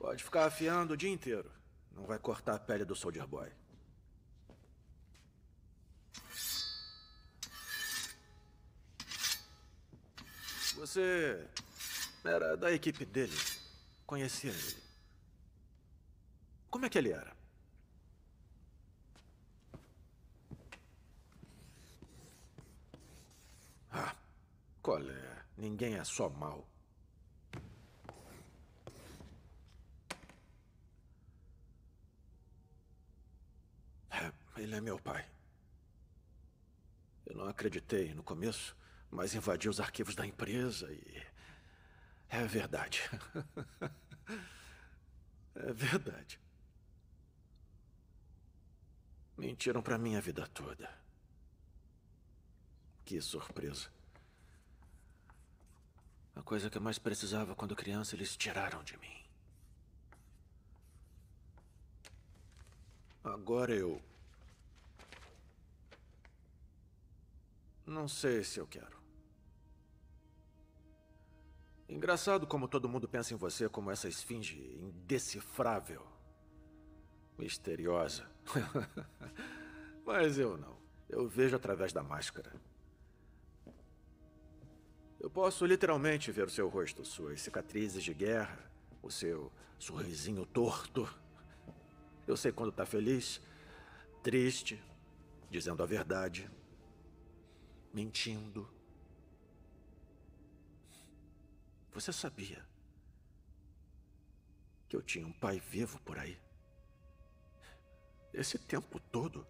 Pode ficar afiando o dia inteiro. Não vai cortar a pele do Soldier Boy. Você era da equipe dele. Conhecia ele. Como é que ele era? Ah, qual é? Ninguém é só mal. É, ele é meu pai. Eu não acreditei no começo, mas invadi os arquivos da empresa e. É verdade. é verdade. Mentiram para mim a vida toda. Que surpresa. A coisa que eu mais precisava quando criança, eles tiraram de mim. Agora eu. Não sei se eu quero. Engraçado como todo mundo pensa em você como essa esfinge indecifrável, misteriosa. Mas eu não. Eu vejo através da máscara. Eu posso literalmente ver o seu rosto, suas cicatrizes de guerra, o seu sorrisinho torto. Eu sei quando está feliz, triste, dizendo a verdade, mentindo. Você sabia que eu tinha um pai vivo por aí? Esse tempo todo?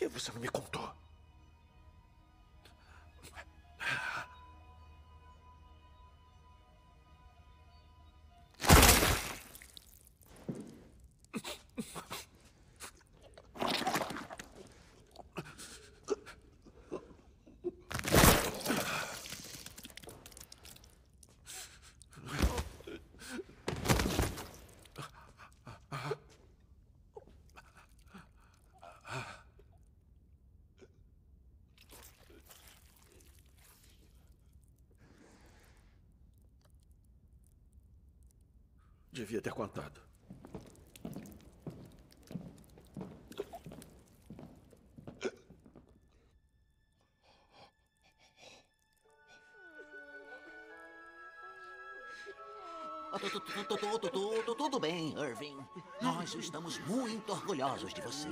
Que você não me contou? Devia ter contado. Ah, tu- tu- tu- tu- tu- tu- tu- Tudo bem, Irving. Nós estamos muito orgulhosos de você.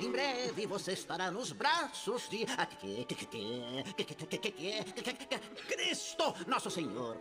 Em breve você estará nos braços de Cristo, nosso Senhor.